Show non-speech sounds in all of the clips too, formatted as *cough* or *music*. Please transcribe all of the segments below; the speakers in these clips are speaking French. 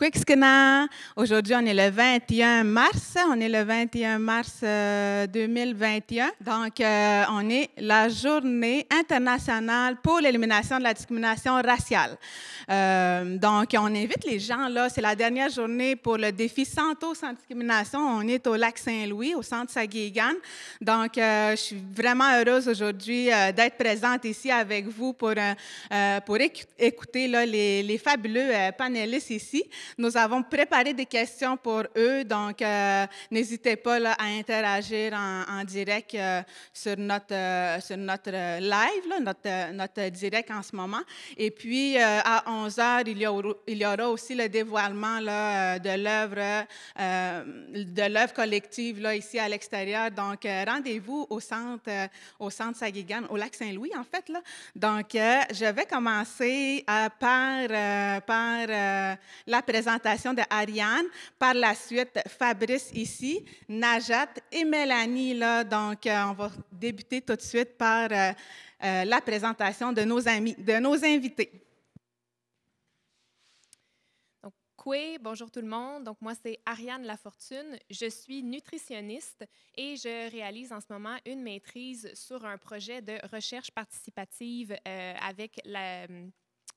Quixkena. Aujourd'hui, on est le 21 mars. On est le 21 mars 2021. Euh, Donc, euh, on est la journée internationale pour l'élimination de la discrimination raciale. Euh, donc, on invite les gens, là, c'est la dernière journée pour le défi Santo sans discrimination. On est au lac Saint-Louis, au centre Saguigan. Donc, je suis vraiment heureuse aujourd'hui d'être présente ici avec vous pour, pour écouter là, les, les fabuleux panélistes ici. Nous avons préparé des questions pour eux, donc euh, n'hésitez pas à interagir en, direct euh, sur notre, euh, sur notre live, notre, notre direct en ce moment. Et puis, à 11 h, il y, aura, aussi le dévoilement de l'œuvre de collective ici à l'extérieur. Donc, rendez-vous au centre, au centre Saguigan, au lac Saint-Louis, en fait. Donc, je vais commencer par, par la présentation présentation de Ariane. Par la suite, Fabrice ici, Najat et Mélanie. Là, donc, euh, on va débuter tout de suite par euh, euh, la présentation de nos amis, de nos invités. Donc, Coué, bonjour tout le monde. Donc, moi, c'est Ariane Lafortune. Je suis nutritionniste et je réalise en ce moment une maîtrise sur un projet de recherche participative avec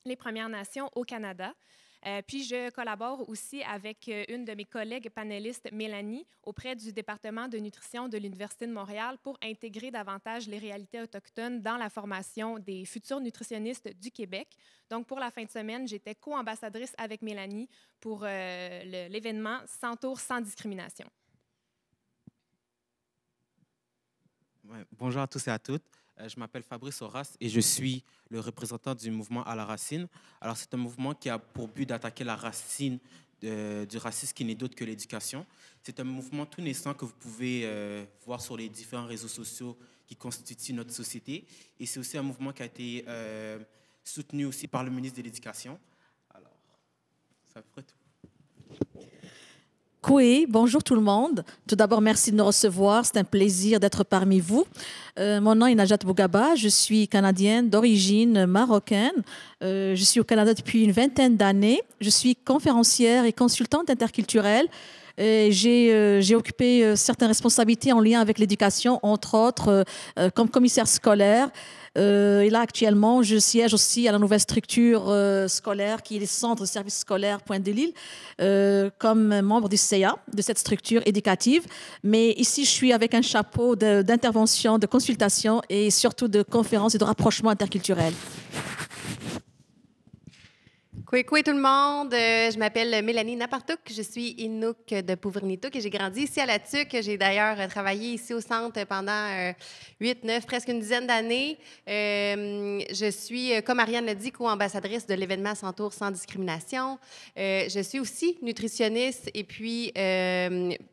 les Premières Nations au Canada. Euh, puis je collabore aussi avec euh, une de mes collègues panélistes, Mélanie, auprès du département de nutrition de l'Université de Montréal pour intégrer davantage les réalités autochtones dans la formation des futurs nutritionnistes du Québec. Donc pour la fin de semaine, j'étais co-ambassadrice avec Mélanie pour euh, l'événement Sans tour, sans discrimination. bonjour à tous et à toutes. Euh, je m'appelle Fabrice Horace et je suis le représentant du mouvement à la racine. Alors, c'est un mouvement qui a pour but d'attaquer la racine du racisme qui n'est d'autre que l'éducation. C'est un mouvement tout naissant que vous pouvez euh, voir sur les différents réseaux sociaux qui constituent notre société. Et c'est aussi un mouvement qui a été euh, soutenu aussi par le ministre de l'Éducation. Alors, ça ferait tout. Bonjour tout le monde. Tout d'abord, merci de nous recevoir. C'est un plaisir d'être parmi vous. Euh, mon nom est Najat Bougaba. Je suis canadienne d'origine marocaine. Euh, je suis au Canada depuis une vingtaine d'années. Je suis conférencière et consultante interculturelle. J'ai euh, occupé certaines responsabilités en lien avec l'éducation, entre autres comme commissaire scolaire. Euh, et là, actuellement, je siège aussi à la nouvelle structure euh, scolaire qui est le Centre de services scolaires Pointe-de-Lille, euh, comme membre du CA, de cette structure éducative. Mais ici, je suis avec un chapeau d'intervention, de, de consultation et surtout de conférences et de rapprochement interculturel. Coucou tout le monde, euh, je m'appelle Mélanie Napartouk, je suis Inuk de Pouvernitouk et j'ai grandi ici à la TUC. J'ai d'ailleurs travaillé ici au centre pendant 8, euh, 9, presque une dizaine d'années. Euh, je suis, comme Ariane l'a dit, co-ambassadrice de l'événement Sans Tour sans discrimination. je suis aussi nutritionniste et puis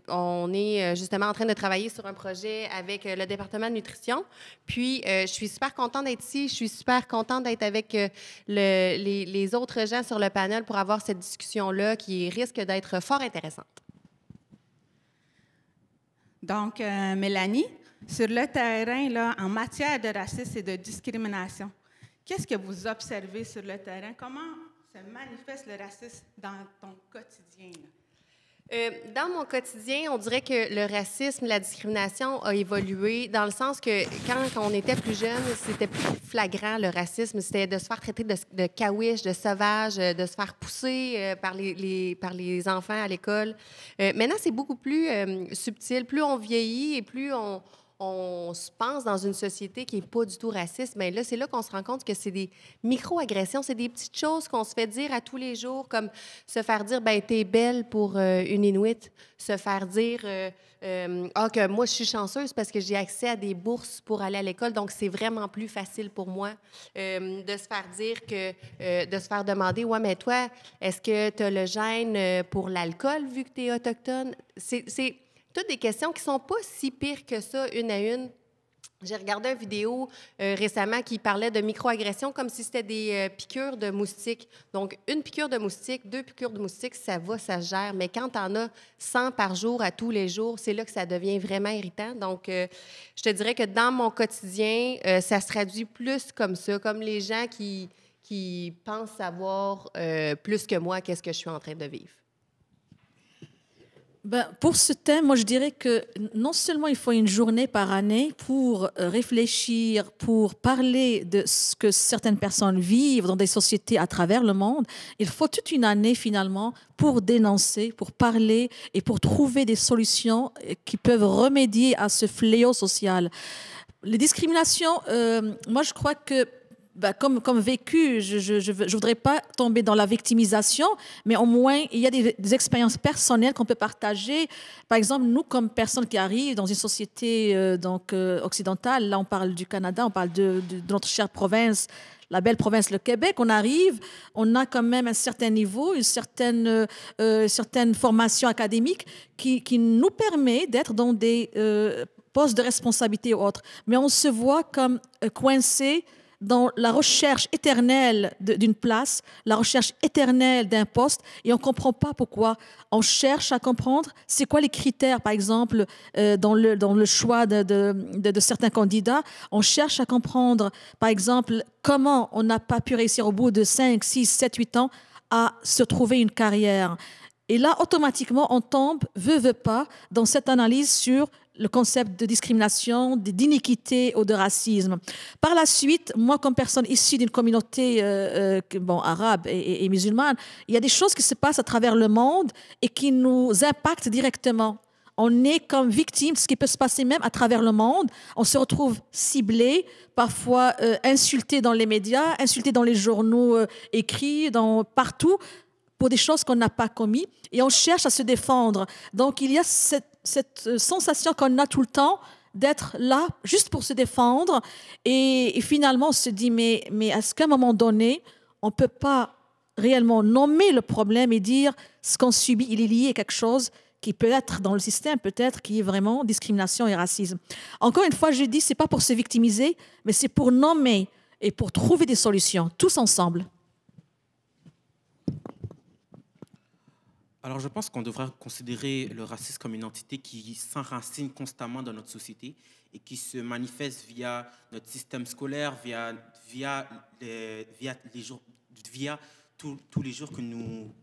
on est justement en train de travailler sur un projet avec le département de nutrition. Puis je suis super contente d'être ici, je suis super contente d'être avec les autres gens sur le panel pour avoir cette discussion-là qui risque d'être fort intéressante. Donc, euh, Mélanie, sur le terrain, là, en matière de racisme et de discrimination, qu'est-ce que vous observez sur le terrain? Comment se manifeste le racisme dans ton quotidien? Euh, dans mon quotidien, on dirait que le racisme, la discrimination a évolué dans le sens que quand, on était plus jeune, c'était plus flagrant le racisme. C'était de se faire traiter de, de de sauvage, euh, de se faire pousser euh, par, les, par les enfants à l'école. maintenant, c'est beaucoup plus subtil. Plus on vieillit et plus on, on se pense dans une société qui n'est pas du tout raciste, mais là, c'est là qu'on se rend compte que c'est des micro-agressions, c'est des petites choses qu'on se fait dire à tous les jours, comme se faire dire, ben t'es belle pour euh, une Inuit, se faire dire, euh, euh, ah, que moi, je suis chanceuse parce que j'ai accès à des bourses pour aller à l'école, donc c'est vraiment plus facile pour moi de se faire dire que, de se faire demander, ouais, mais toi, est-ce que tu as le gène pour l'alcool vu que tu es autochtone? C'est toutes des questions qui sont pas si pires que ça, une à une. J'ai regardé une vidéo euh, récemment qui parlait de microagressions comme si c'était des euh, piqûres de moustiques. Donc, une piqûre de moustique, deux piqûres de moustique, ça va, ça gère. Mais quand en as 100 par jour à tous les jours, c'est là que ça devient vraiment irritant. Donc, euh, je te dirais que dans mon quotidien, ça se traduit plus comme ça, comme les gens qui, qui pensent savoir plus que moi qu'est-ce que je suis en train de vivre. Ben, pour ce thème, moi je dirais que non seulement il faut une journée par année pour euh, réfléchir, pour parler de ce que certaines personnes vivent dans des sociétés à travers le monde, il faut toute une année finalement pour dénoncer, pour parler et pour trouver des solutions euh, qui peuvent remédier à ce fléau social. Les discriminations, euh, moi je crois que bah, comme, vécu, je ne voudrais pas tomber dans la victimisation, mais au moins, il y a des, expériences personnelles qu'on peut partager. Par exemple, nous, comme personnes qui arrivent dans une société euh, donc, euh, occidentale, là, on parle du Canada, on parle de, notre chère province, la belle province, le Québec, on arrive, on a quand même un certain niveau, une certaine, euh, formation académique qui, qui nous permet d'être dans des postes de responsabilité ou autres. Mais on se voit comme coincé dans la recherche éternelle d'une place, la recherche éternelle d'un poste, et on ne comprend pas pourquoi. On cherche à comprendre c'est quoi les critères, par exemple, euh, dans, le, dans le choix de, de, de, certains candidats. On cherche à comprendre, par exemple, comment on n'a pas pu réussir au bout de 5, 6, 7, 8 ans à se trouver une carrière. Et là, automatiquement, on tombe, veut, veut pas, dans cette analyse sur le concept de discrimination, d'iniquité ou de racisme. Par la suite, moi, comme personne issue d'une communauté euh, euh, bon, arabe et, musulmane, il y a des choses qui se passent à travers le monde et qui nous impactent directement. On est comme victime de ce qui peut se passer même à travers le monde. On se retrouve ciblé, parfois euh, insulté dans les médias, insulté dans les journaux écrits, dans, partout, pour des choses qu'on n'a pas commises. Et on cherche à se défendre. Donc il y a cette cette euh, sensation qu'on a tout le temps d'être là juste pour se défendre. Et, finalement, on se dit, mais, mais est-ce qu'à un moment donné, on ne peut pas réellement nommer le problème et dire ce qu'on subit, il est lié à quelque chose qui peut être dans le système, peut-être qui est vraiment discrimination et racisme. Encore une fois, je dis, c'est pas pour se victimiser, mais c'est pour nommer et pour trouver des solutions, tous ensemble. Alors, je pense qu'on devrait considérer le racisme comme une entité qui s'enracine constamment dans notre société et qui se manifeste via notre système scolaire, via, via, les, jours, via tous les jours que nous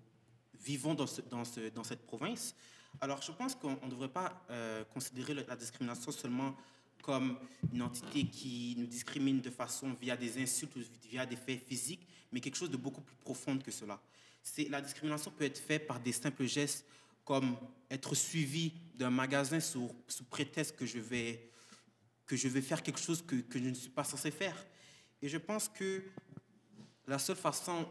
vivons dans, cette province. Alors, je pense qu'on ne devrait pas euh, considérer la discrimination seulement comme une entité qui nous discrimine de façon via des insultes ou via des faits physiques, mais quelque chose de beaucoup plus profond que cela la discrimination peut être faite par des simples gestes comme être suivi d'un magasin sous, prétexte que je, vais, que je vais faire quelque chose que, que, je ne suis pas censé faire. Et je pense que la seule façon,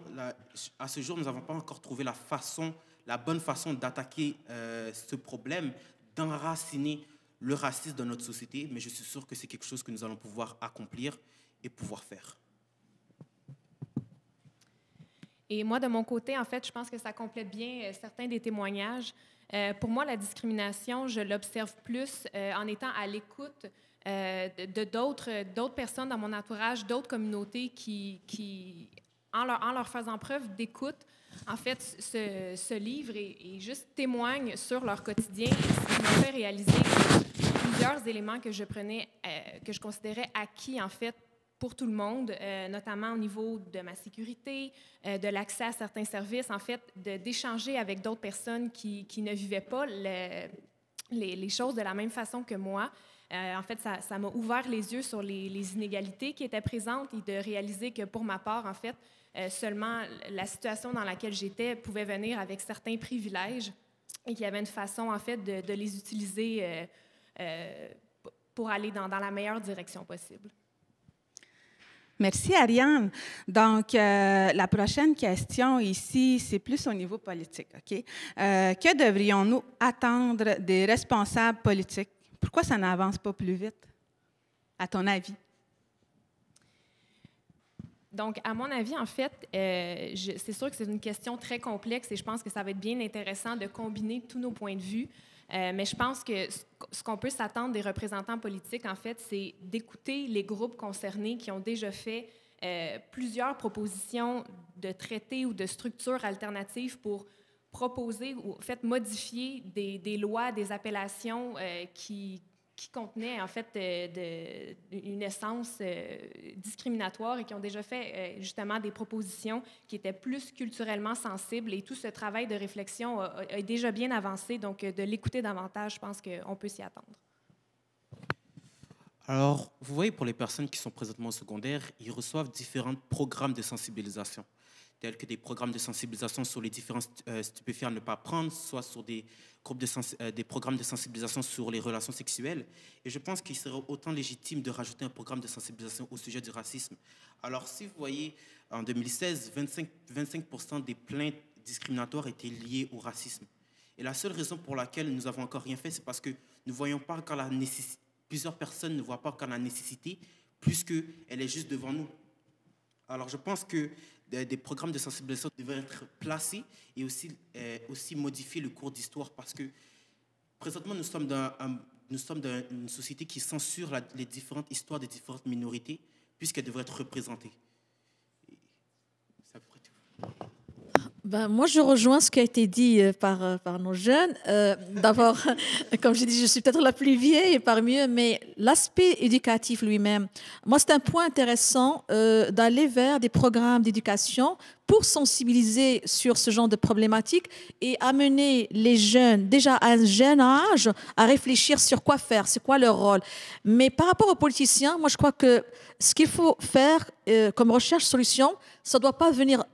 à ce jour, nous n'avons pas encore trouvé la façon, la bonne façon d'attaquer euh, ce problème, d'enraciner le racisme dans notre société, mais je suis sûr que c'est quelque chose que nous allons pouvoir accomplir et pouvoir faire. Et moi, de mon côté, en fait, je pense que ça complète bien euh, certains des témoignages. Euh, pour moi, la discrimination, je l'observe plus euh, en étant à l'écoute de d'autres, personnes dans mon entourage, d'autres communautés qui, en, leur, faisant preuve d'écoute, en fait, se, se livrent et, juste témoignent sur leur quotidien. Qui m'a fait réaliser plusieurs éléments que je prenais, que je considérais acquis, en fait, pour tout le monde, euh, notamment au niveau de ma sécurité, euh, de l'accès à certains services, en fait, d'échanger avec d'autres personnes qui, ne vivaient pas les, choses de la même façon que moi. Euh, en fait, ça m'a ouvert les yeux sur les, inégalités qui étaient présentes et de réaliser que pour ma part, en fait, seulement la situation dans laquelle j'étais pouvait venir avec certains privilèges et qu'il y avait une façon, en fait, de, les utiliser pour aller dans la meilleure direction possible. Merci, Ariane. Donc, euh, la prochaine question ici, c'est plus au niveau politique. OK? Euh, que devrions-nous attendre des responsables politiques? Pourquoi ça n'avance pas plus vite, à ton avis? Donc, à mon avis, en fait, euh, c'est sûr que c'est une question très complexe et je pense que ça va être bien intéressant de combiner tous nos points de vue. Euh, mais je pense que ce qu'on peut s'attendre des représentants politiques, en fait, c'est d'écouter les groupes concernés qui ont déjà fait euh, plusieurs propositions de traités ou de structures alternatives pour proposer ou en fait modifier des, lois, des appellations euh, qui, qui contenaient en fait de, une essence discriminatoire et qui ont déjà fait justement des propositions qui étaient plus culturellement sensibles. Et tout ce travail de réflexion est déjà bien avancé, donc de l'écouter davantage, je pense qu'on peut s'y attendre. Alors, vous voyez, pour les personnes qui sont présentement au secondaire, ils reçoivent différents programmes de sensibilisation, tels que des programmes de sensibilisation sur les différents euh, stupéfiants à ne pas prendre, soit sur des, groupes de euh, des programmes de sensibilisation sur les relations sexuelles. Et je pense qu'il serait autant légitime de rajouter un programme de sensibilisation au sujet du racisme. Alors, si vous voyez, en 2016, 25, 25 des plaintes discriminatoires étaient liées au racisme. Et la seule raison pour laquelle nous n'avons encore rien fait, c'est parce que nous voyons pas encore la nécessité plusieurs personnes ne voient pas encore la nécessité, plus qu'elle est juste devant nous. Alors je pense que des, programmes de sensibilisation devraient être placés et aussi, euh, aussi modifier le cours d'histoire parce que présentement nous sommes dans, nous sommes dans une société qui censure les différentes histoires des différentes minorités puisqu'elles devraient être représentées. Tout. Ben, moi, je rejoins ce qui a été dit euh, par, euh, par nos jeunes. Euh, D'abord, *laughs* comme j'ai dit, je suis peut-être la plus vieille parmi eux, mais l'aspect éducatif lui-même, moi, c'est un point intéressant d'aller vers des programmes d'éducation pour sensibiliser sur ce genre de problématiques et amener les jeunes, déjà à un jeune âge, à réfléchir sur quoi faire, c'est quoi leur rôle. Mais par rapport aux politiciens, moi, je crois que ce qu'il faut faire comme recherche-solution, ça ne doit pas venir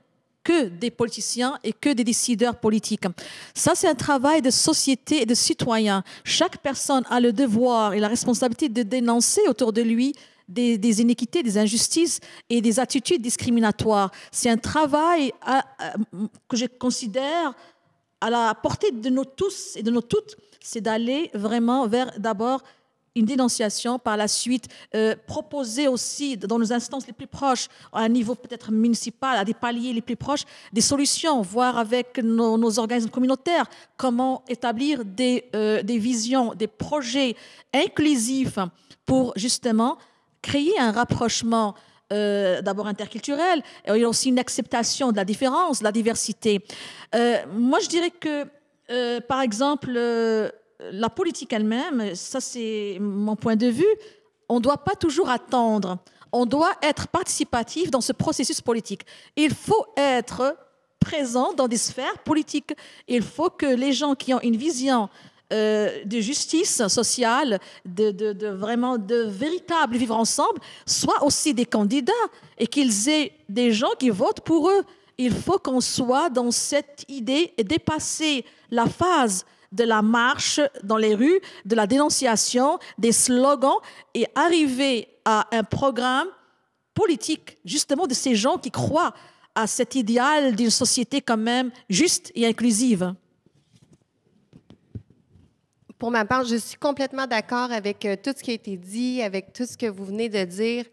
que des politiciens et que des décideurs politiques. Ça, c'est un travail de société et de citoyens. Chaque personne a le devoir et la responsabilité de dénoncer autour de lui des, inéquités, des injustices et des attitudes discriminatoires. C'est un travail que je considère à la portée de nous tous et de nous toutes, c'est d'aller vraiment vers d'abord une dénonciation, par la suite euh, proposer aussi dans nos instances les plus proches, à un niveau peut-être municipal, à des paliers les plus proches, des solutions, voir avec nos, organismes communautaires comment établir des, euh, des visions, des projets inclusifs pour justement créer un rapprochement euh, d'abord interculturel, et aussi une acceptation de la différence, de la diversité. moi, je dirais que, par exemple, la politique elle-même, ça c'est mon point de vue, on ne doit pas toujours attendre. On doit être participatif dans ce processus politique. Il faut être présent dans des sphères politiques. Il faut que les gens qui ont une vision euh, de justice sociale, de, vraiment de véritable vivre ensemble, soient aussi des candidats et qu'ils aient des gens qui votent pour eux. Il faut qu'on soit dans cette idée et dépasser la phase de la marche dans les rues, de la dénonciation, des slogans et arriver à un programme politique, justement, de ces gens qui croient à cet idéal d'une société quand même juste et inclusive. Pour ma part, je suis complètement d'accord avec euh, tout ce qui a été dit, avec tout ce que vous venez de dire.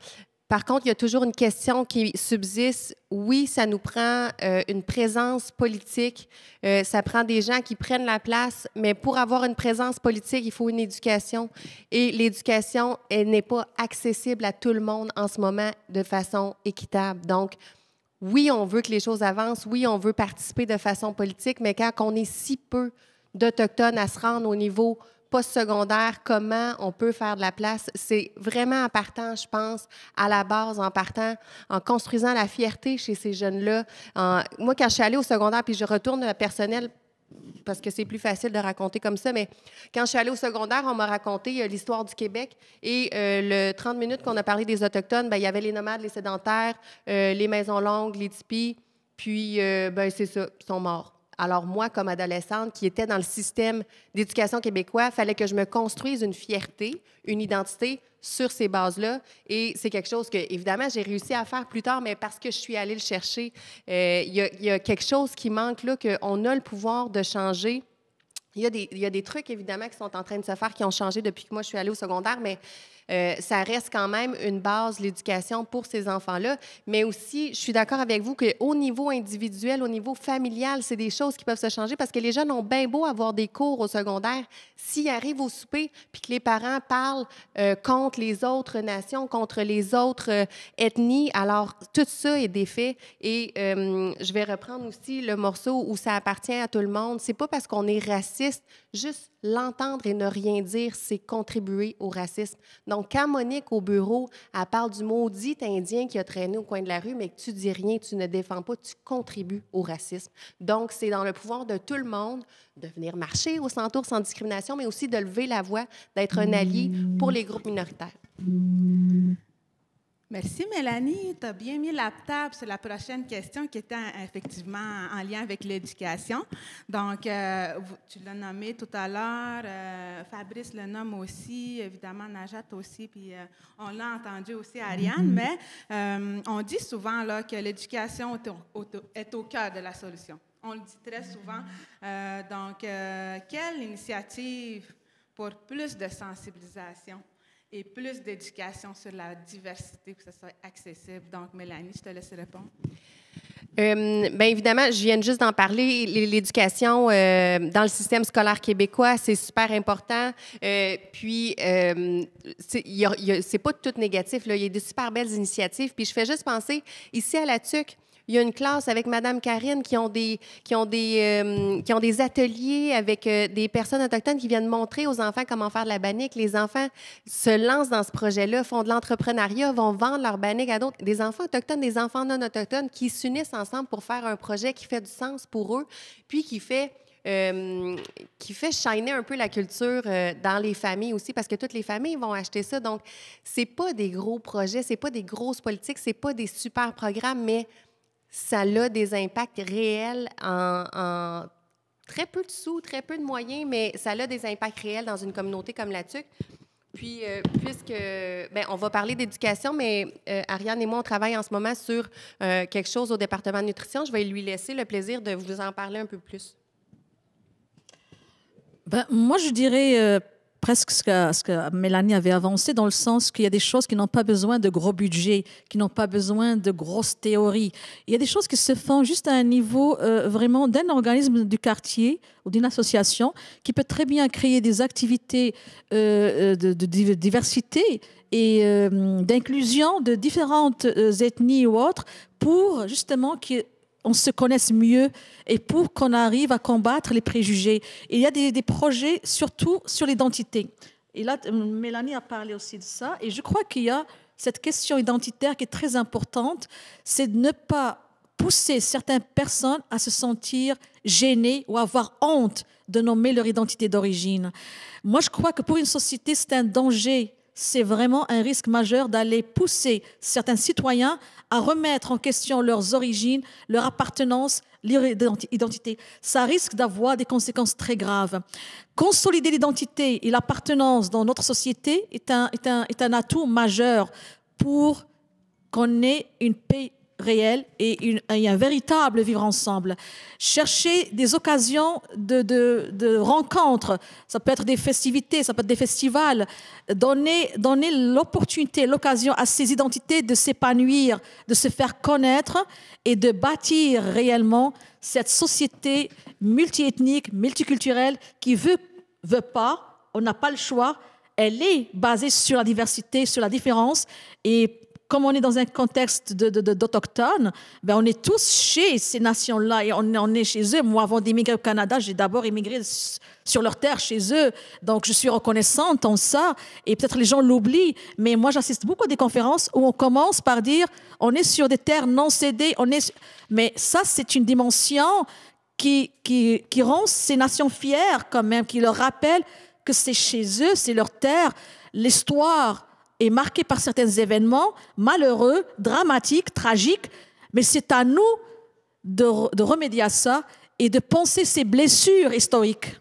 Par contre, il y a toujours une question qui subsiste. Oui, ça nous prend euh, une présence politique, euh, ça prend des gens qui prennent la place, mais pour avoir une présence politique, il faut une éducation. Et l'éducation, elle n'est pas accessible à tout le monde en ce moment de façon équitable. Donc, oui, on veut que les choses avancent, oui, on veut participer de façon politique, mais quand on est si peu d'Autochtones à se rendre au niveau post-secondaire, comment on peut faire de la place? C'est vraiment en partant, je pense, à la base, en partant, en construisant la fierté chez ces jeunes-là. Moi, quand je suis allée au secondaire, puis je retourne à personnel parce que c'est plus facile de raconter comme ça, mais quand je suis allée au secondaire, on m'a raconté euh, l'histoire du Québec et euh, le 30 minutes qu'on a parlé des Autochtones, ben, il y avait les nomades, les sédentaires, euh, les maisons longues, les tipis, puis ben, c'est ça, ils sont morts. Alors moi, comme adolescente qui était dans le système d'éducation québécois, fallait que je me construise une fierté, une identité sur ces bases-là. Et c'est quelque chose que, évidemment, j'ai réussi à faire plus tard, mais parce que je suis allée le chercher, euh, il y, a quelque chose qui manque là, qu'on a le pouvoir de changer. Il y, a des, il y, a des, trucs, évidemment, qui sont en train de se faire, qui ont changé depuis que moi, je suis allée au secondaire, mais euh, ça reste quand même une base, l'éducation pour ces enfants-là. Mais aussi, je suis d'accord avec vous qu'au niveau individuel, au niveau familial, c'est des choses qui peuvent se changer parce que les jeunes ont bien beau avoir des cours au secondaire. S'ils arrivent au souper puis que les parents parlent euh, contre les autres nations, contre les autres euh, ethnies, alors tout ça est défait. Et je vais reprendre aussi le morceau où ça appartient à tout le monde. C'est pas parce qu'on est raciste, juste l'entendre et ne rien dire, c'est contribuer au racisme. Donc, quand Monique au bureau, elle parle du maudit Indien qui a traîné au coin de la rue, mais que tu dis rien, tu ne défends pas, tu contribues au racisme. Donc, c'est dans le pouvoir de tout le monde de venir marcher au Centre sans discrimination, mais aussi de lever la voix, d'être un allié pour les groupes minoritaires. Merci, Mélanie. Tu as bien mis la table sur la prochaine question qui était effectivement en lien avec l'éducation. Donc, euh, tu l'as nommé tout à l'heure, euh, Fabrice le nomme aussi, évidemment, Najat aussi, puis euh, on l'a entendu aussi, Ariane, mm-hmm. mais on dit souvent là, que l'éducation est au cœur de la solution. On le dit très souvent. donc, quelle initiative pour plus de sensibilisation? Et plus d'éducation sur la diversité, pour que ce soit accessible. Donc, Mélanie, je te laisse répondre. Euh, bien évidemment, je viens juste d'en parler. L'éducation euh, dans le système scolaire québécois, c'est super important. Euh, puis, c'est pas tout négatif. Là. Il y a des super belles initiatives. Puis, je fais juste penser ici à la TUC, il y a une classe avec Madame Karine qui ont des, qui ont des, euh, qui ont des ateliers avec euh, des personnes autochtones qui viennent montrer aux enfants comment faire de la bannique. Les enfants se lancent dans ce projet-là, font de l'entrepreneuriat, vont vendre leur bannique à d'autres. Des enfants autochtones, des enfants non autochtones qui s'unissent ensemble pour faire un projet qui fait du sens pour eux, puis qui fait euh, qui fait shiner un peu la culture dans les familles aussi, parce que toutes les familles vont acheter ça. Donc, c'est pas des gros projets, c'est pas des grosses politiques, c'est pas des super programmes, mais ça a des impacts réels en, très peu de sous, très peu de moyens, mais ça a des impacts réels dans une communauté comme la TUC. Puis, euh, puisque, ben, on va parler d'éducation, mais euh, Ariane et moi, on travaille en ce moment sur euh, quelque chose au département de nutrition. Je vais lui laisser le plaisir de vous en parler un peu plus. Ben, moi, je dirais presque ce que, ce que, Mélanie avait avancé, dans le sens qu'il y a des choses qui n'ont pas besoin de gros budgets, qui n'ont pas besoin de grosses théories. Il y a des choses qui se font juste à un niveau euh, vraiment d'un organisme du quartier ou d'une association qui peut très bien créer des activités euh, de, de, diversité et euh, d'inclusion de différentes ethnies ou autres pour justement que on se connaisse mieux et pour qu'on arrive à combattre les préjugés. il y a des, projets surtout sur l'identité. Et là, Mélanie a parlé aussi de ça. Et je crois qu'il y a cette question identitaire qui est très importante, c'est de ne pas pousser certaines personnes à se sentir gênées ou avoir honte de nommer leur identité d'origine. Moi, je crois que pour une société, c'est un danger c'est vraiment un risque majeur d'aller pousser certains citoyens à remettre en question leurs origines, leur appartenance, leur identité. Ça risque d'avoir des conséquences très graves. Consolider l'identité et l'appartenance dans notre société est un, est un, est un atout majeur pour qu'on ait une paix réel et, un véritable vivre ensemble. Chercher des occasions de, rencontres, ça peut être des festivités, ça peut être des festivals, donner, donner l'opportunité, l'occasion à ces identités de s'épanouir, de se faire connaître et de bâtir réellement cette société multiethnique, multiculturelle qui veut, veut pas, on n'a pas le choix, elle est basée sur la diversité, sur la différence et comme on est dans un contexte d'autochtones, ben on est tous chez ces nations-là et on, on, est chez eux. Moi, avant d'immigrer au Canada, j'ai d'abord immigré sur leur terre, chez eux. Donc, je suis reconnaissante en ça. Et peut-être les gens l'oublient, mais moi, j'assiste beaucoup à des conférences où on commence par dire on est sur des terres non cédées. On est... Mais ça, c'est une dimension qui, qui, qui rend ces nations fières quand même, qui leur rappelle que c'est chez eux, c'est leur terre. L'histoire est marqué par certains événements malheureux, dramatiques, tragiques, mais c'est à nous de, remédier à ça et de penser ces blessures historiques.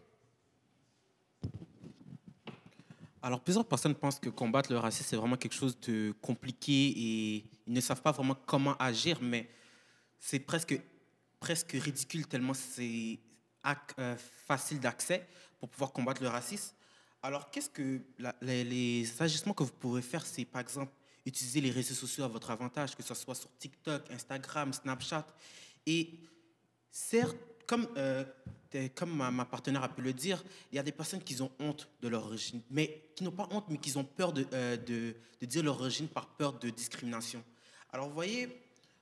Alors, plusieurs personnes pensent que combattre le racisme, c'est vraiment quelque chose de compliqué et ils ne savent pas vraiment comment agir, mais c'est presque, presque ridicule tellement c'est euh, facile d'accès pour pouvoir combattre le racisme. Alors, qu'est-ce que les, agissements que vous pouvez faire, c'est par exemple utiliser les réseaux sociaux à votre avantage, que ce soit sur TikTok, Instagram, Snapchat? Et certes, comme, euh, comme ma, partenaire a pu le dire, il y a des personnes qui ont honte de leur origine, mais qui n'ont pas honte, mais qui ont peur de, euh, de, de dire leur origine par peur de discrimination. Alors, vous voyez,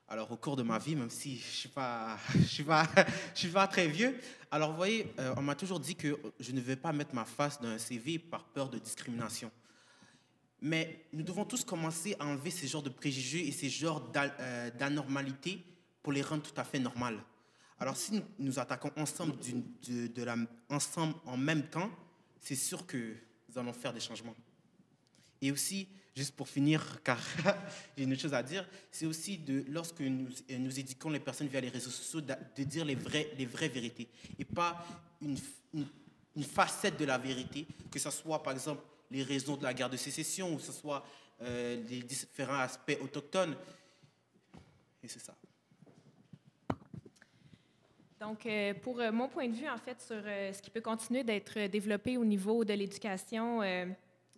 alors, au cours de ma vie, même si je ne suis, pas, *laughs* suis, *laughs* suis pas très vieux, alors vous voyez, euh, on m'a toujours dit que je ne vais pas mettre ma face dans un CV par peur de discrimination. Mais nous devons tous commencer à enlever ces genres de préjugés et ces genres euh, d'anormalités pour les rendre tout à fait normales. Alors, si nous nous attaquons ensemble, ensemble en même temps, c'est sûr que nous allons faire des changements. Et aussi, juste pour finir, car *laughs* j'ai une autre chose à dire, c'est aussi de, lorsque nous, nous éduquons les personnes via les réseaux sociaux, de, dire les vraies, les vraies vérités et pas une, facette de la vérité, que ce soit par exemple les raisons de la guerre de sécession ou que ce soit euh, les différents aspects autochtones. Et c'est ça. Donc, euh, pour euh, mon point de vue, en fait, sur ce qui peut continuer d'être développé au niveau de l'éducation,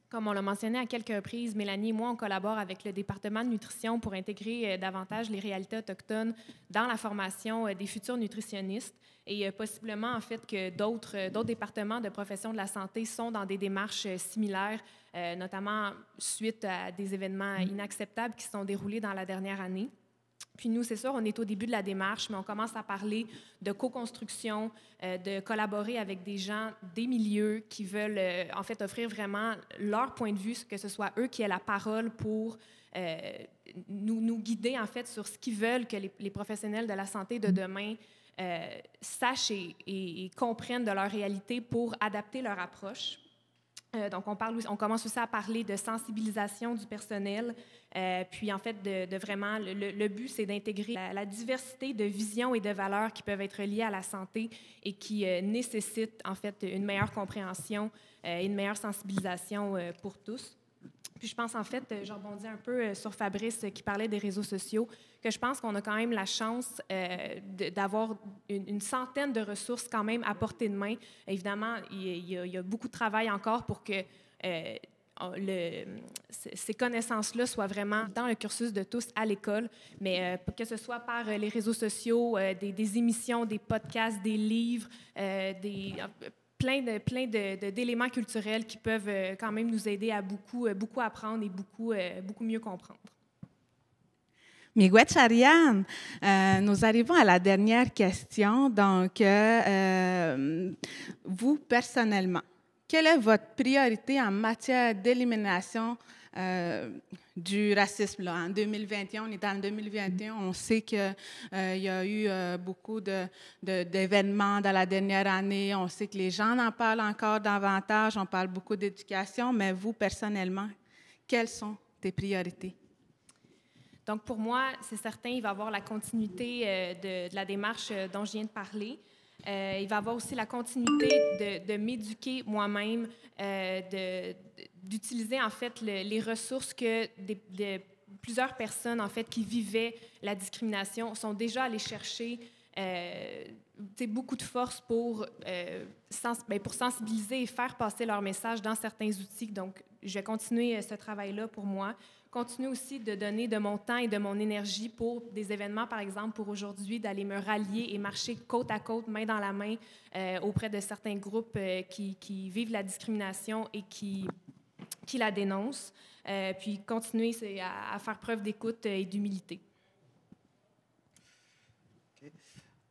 comme on l'a mentionné à quelques reprises, Mélanie et moi, on collabore avec le département de nutrition pour intégrer euh, davantage les réalités autochtones dans la formation euh, des futurs nutritionnistes. Et euh, possiblement, en fait, que d'autres, d'autres départements de profession de la santé sont dans des démarches similaires, notamment suite à des événements inacceptables qui se sont déroulés dans la dernière année. Puis nous, c'est sûr, on est au début de la démarche, mais on commence à parler de co-construction, euh, de collaborer avec des gens des milieux qui veulent euh, en fait offrir vraiment leur point de vue, que ce soit eux qui aient la parole pour euh, nous, nous, guider en fait sur ce qu'ils veulent que les, professionnels de la santé de demain sachent et comprennent de leur réalité pour adapter leur approche. Euh, donc, on, commence aussi à parler de sensibilisation du personnel. Euh, puis, en fait, de, vraiment, le, but, c'est d'intégrer la, diversité de visions et de valeurs qui peuvent être liées à la santé et qui euh, nécessitent, en fait, une meilleure compréhension et une meilleure sensibilisation pour tous. Puis je pense en fait, euh, je rebondis un peu euh, sur Fabrice euh, qui parlait des réseaux sociaux, que je pense qu'on a quand même la chance d'avoir une, centaine de ressources quand même à portée de main. Évidemment, il y a, beaucoup de travail encore pour que ces connaissances-là soient vraiment dans le cursus de tous à l'école, mais que ce soit par les réseaux sociaux, des, émissions, des podcasts, des livres, des, plein de plein d'éléments culturels qui peuvent euh, quand même nous aider à beaucoup euh, beaucoup apprendre et beaucoup euh, beaucoup mieux comprendre. Miigwech Ariane, nous arrivons à la dernière question. Donc, vous personnellement, quelle est votre priorité en matière d'élimination euh, du racisme. En 2021, on est en 2021, on sait qu'il euh, y a eu euh, beaucoup d'événements dans la dernière année. On sait que les gens en parlent encore davantage. On parle beaucoup d'éducation, mais vous, personnellement, quelles sont tes priorités? Donc, pour moi, c'est certain, il va y avoir la continuité de, la démarche dont je viens de parler. il va avoir aussi la continuité de, de m'éduquer moi-même, de, d'utiliser en fait les ressources que plusieurs personnes en fait qui vivaient la discrimination sont déjà allées chercher euh, beaucoup de force pour, euh, ben, pour sensibiliser et faire passer leur message dans certains outils. Donc, je vais continuer euh, ce travail-là pour moi. Continuer aussi de donner de mon temps et de mon énergie pour des événements, par exemple, pour aujourd'hui, d'aller me rallier et marcher côte à côte, main dans la main, euh, auprès de certains groupes qui, vivent la discrimination et qui qui la dénonce, euh, puis continuer à, faire preuve d'écoute et d'humilité.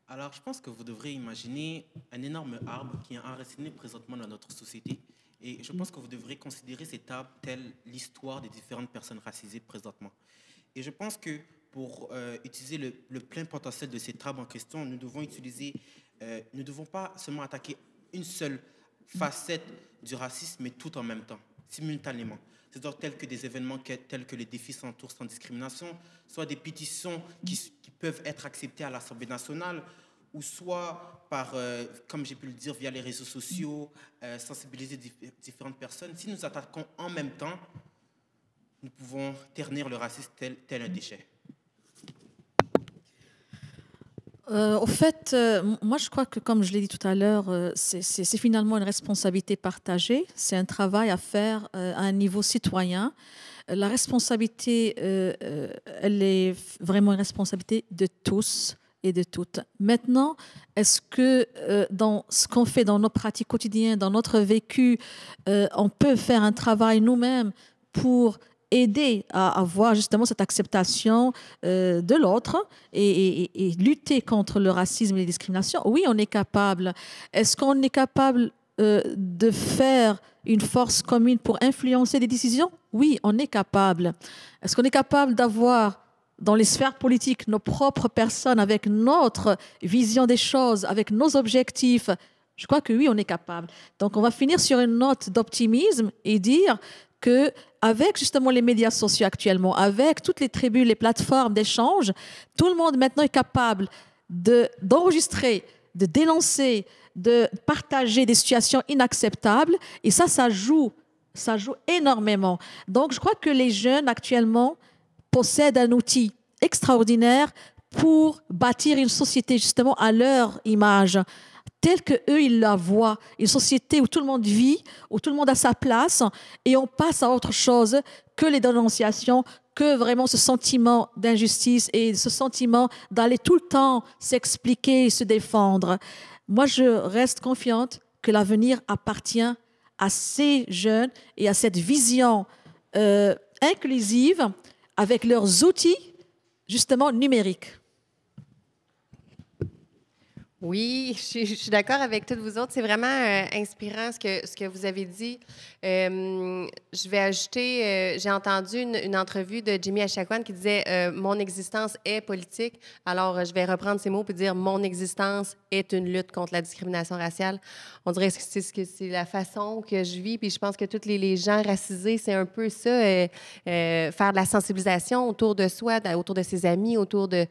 Alors, je pense que vous devrez imaginer un énorme arbre qui est enraciné présentement dans notre société. Et je pense que vous devrez considérer cet arbre tel l'histoire des différentes personnes racisées présentement. Et je pense que pour euh, utiliser le, plein potentiel de cet arbre en question, nous devons utiliser, euh, nous ne devons pas seulement attaquer une seule facette du racisme, mais tout en même temps simultanément. C'est-à-dire tels que des événements tels que les défis sans tour sans discrimination, soit des pétitions qui, peuvent être acceptées à l'Assemblée nationale, ou soit par, euh, comme j'ai pu le dire, via les réseaux sociaux, euh, sensibiliser différentes personnes. Si nous attaquons en même temps, nous pouvons ternir le racisme tel, tel un déchet. Euh, au fait, euh, moi je crois que comme je l'ai dit tout à l'heure, euh, c'est- finalement une responsabilité partagée. C'est un travail à faire à un niveau citoyen. La responsabilité, elle est vraiment une responsabilité de tous et de toutes. Maintenant, est-ce que dans ce qu'on fait dans nos pratiques quotidiennes, dans notre vécu, on peut faire un travail nous-mêmes pour aider à avoir justement cette acceptation euh, de l'autre et, lutter contre le racisme et les discriminations, oui, on est capable. Est-ce qu'on est capable euh, de faire une force commune pour influencer des décisions? Oui, on est capable. Est-ce qu'on est capable d'avoir dans les sphères politiques nos propres personnes avec notre vision des choses, avec nos objectifs? Je crois que oui, on est capable. Donc on va finir sur une note d'optimisme et dire que avec justement les médias sociaux actuellement, avec toutes les tribus, les plateformes d'échange, tout le monde maintenant est capable de d'enregistrer, de dénoncer, de partager des situations inacceptables. Et ça, ça joue, ça joue énormément. Donc, je crois que les jeunes actuellement possèdent un outil extraordinaire pour bâtir une société justement à leur image telle que eux ils la voient, une société où tout le monde vit, où tout le monde a sa place, et on passe à autre chose que les dénonciations, que vraiment ce sentiment d'injustice et ce sentiment d'aller tout le temps s'expliquer et se défendre. Moi, je reste confiante que l'avenir appartient à ces jeunes et à cette vision euh, inclusive avec leurs outils justement numériques. Oui, je, suis- d'accord avec toutes vous autres. C'est vraiment euh, inspirant ce que, ce que vous avez dit. Euh, je vais ajouter, euh, j'ai entendu une, entrevue de Jimmy Achaquan qui disait Mon existence est politique. Alors, je vais reprendre ces mots pour dire Mon existence est une lutte contre la discrimination raciale. On dirait que c'est ce que c'est la façon que je vis. Puis je pense que tous les, les gens racisés, c'est un peu ça, faire de la sensibilisation autour de soi, autour de ses amis, autour de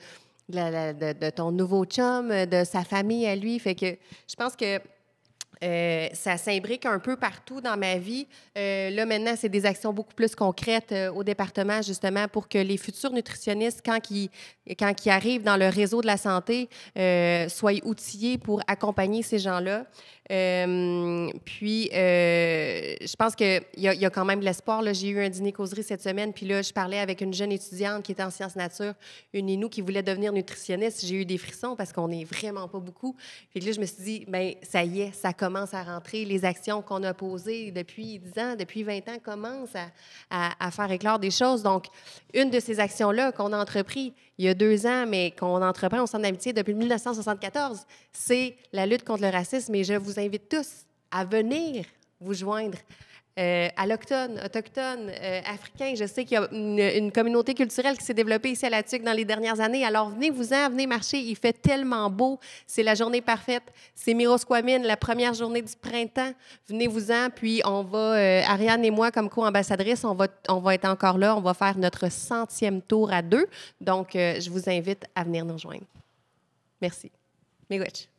de, de- de ton nouveau chum, de sa famille à lui. Fait que je pense que euh, ça s'imbrique un peu partout dans ma vie. Euh, là, maintenant, c'est des actions beaucoup plus concrètes euh, au département, justement, pour que les futurs nutritionnistes, quand ils, quand ils arrivent dans le réseau de la santé, soient outillés pour accompagner ces gens-là. Puis, je pense qu'il y, a- quand même de l'espoir. J'ai eu un dîner causerie cette semaine, puis là, je parlais avec une jeune étudiante qui était en sciences nature, une Inou qui voulait devenir nutritionniste. J'ai eu des frissons parce qu'on n'est vraiment pas beaucoup. Puis là, je me suis dit, ben ça y est, ça commence à rentrer. Les actions qu'on a posées depuis 10 ans, depuis 20 ans, commencent à faire éclore des choses. Donc, une de ces actions-là qu'on a entrepris il y a deux ans, mais qu'on entreprend au Centre d'amitié depuis 1974, c'est la lutte contre le racisme. Et je vous invite tous à venir vous joindre euh, allochtones, autochtones, euh, africains. Je sais qu'il y a une, communauté culturelle qui s'est développée ici à la TUC dans les dernières années. Alors, venez-vous-en, venez marcher. Il fait tellement beau. C'est la journée parfaite. C'est Mirosquamine, la première journée du printemps. Venez-vous-en. Puis, on va, euh, Ariane et moi, comme co-ambassadrice, on va, on va être encore là. On va faire notre centième tour à deux. Donc, euh, je vous invite à venir nous rejoindre. Merci. Miigwech.